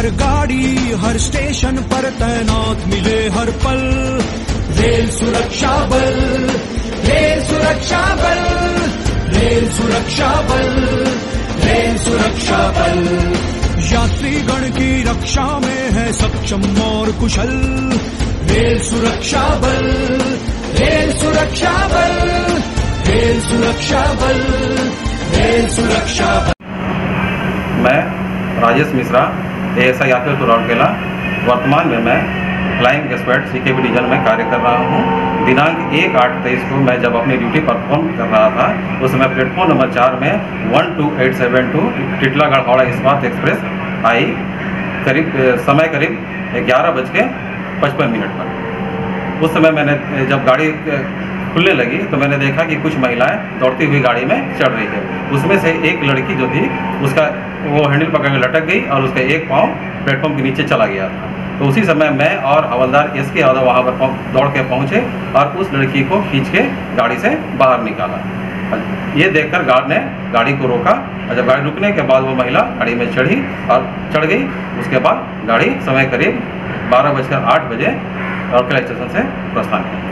हर गाड़ी, हर स्टेशन पर तैनात मिले हर पल। रेल सुरक्षा बल, रेल सुरक्षा बल, रेल सुरक्षा बल, रेल सुरक्षा बल। यात्रीगण की रक्षा में है सक्षम और कुशल। रेल सुरक्षा बल, रेल सुरक्षा बल, रेल सुरक्षा बल, रेल सुरक्षा बल। मैं Rajesh Mishra A S I R Rourkela वर्तमान में मैं फ्लाइंग एक्सपर्ट सी के डिवीज़न में कार्य कर रहा हूँ। दिनांक एक आठ तेईस को मैं जब अपनी ड्यूटी परफॉर्म कर रहा था, उस समय प्लेटफॉर्म नंबर चार में one two eight seven two Titlagarh Howrah Ispat express आई। करीब, समय करीब ग्यारह बज के पचपन मिनट पर। उस समय मैंने, जब गाड़ी खुलने लगी तो मैंने देखा कि कुछ महिलाएँ दौड़ती हुई गाड़ी में चढ़ रही है। उसमें से एक लड़की जो थी, उसका वो हैंडल पकड़ के लटक गई और उसका एक पाँव प्लेटफॉर्म के नीचे चला गया था। तो उसी समय मैं और हवलदार एस के यादव वहाँ पर दौड़ के पहुँचे और उस लड़की को खींच के गाड़ी से बाहर निकाला। ये देखकर गार्ड ने गाड़ी को रोका और जब गाड़ी रुकने के बाद वो महिला गाड़ी में चढ़ी और चढ़ गई, उसके बाद गाड़ी समय करीब बारह बजकर आठ बजे और राउरकेला स्टेशन से प्रस्थान किया।